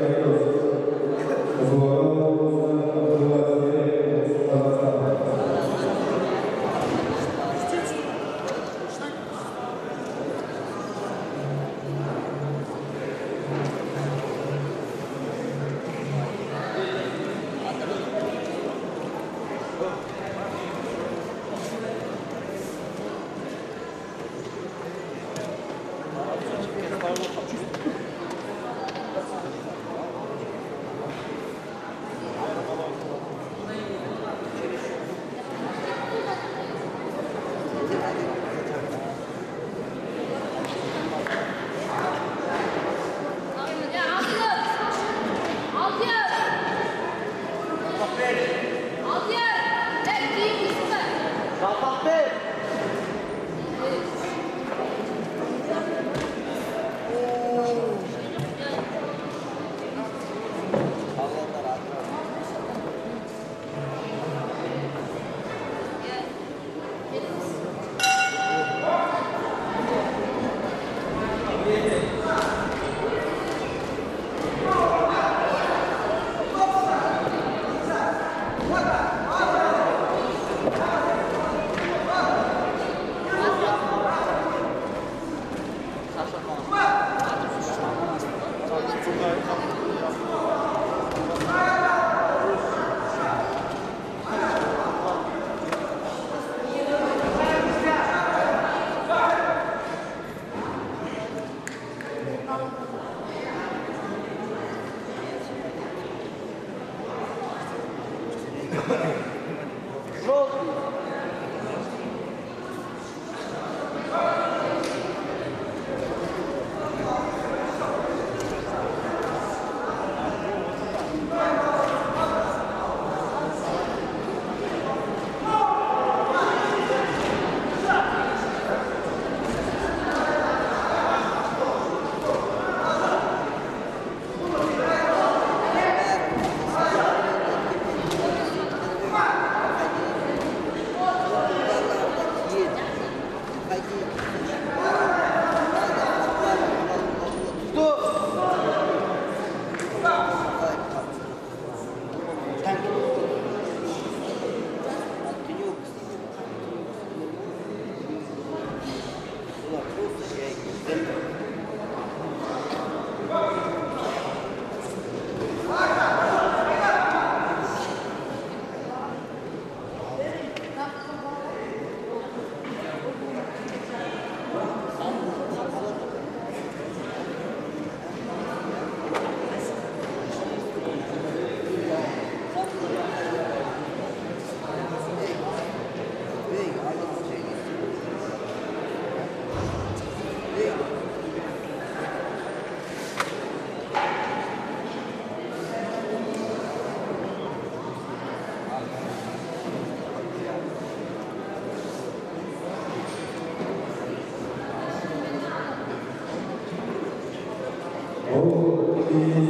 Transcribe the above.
Thank Amen.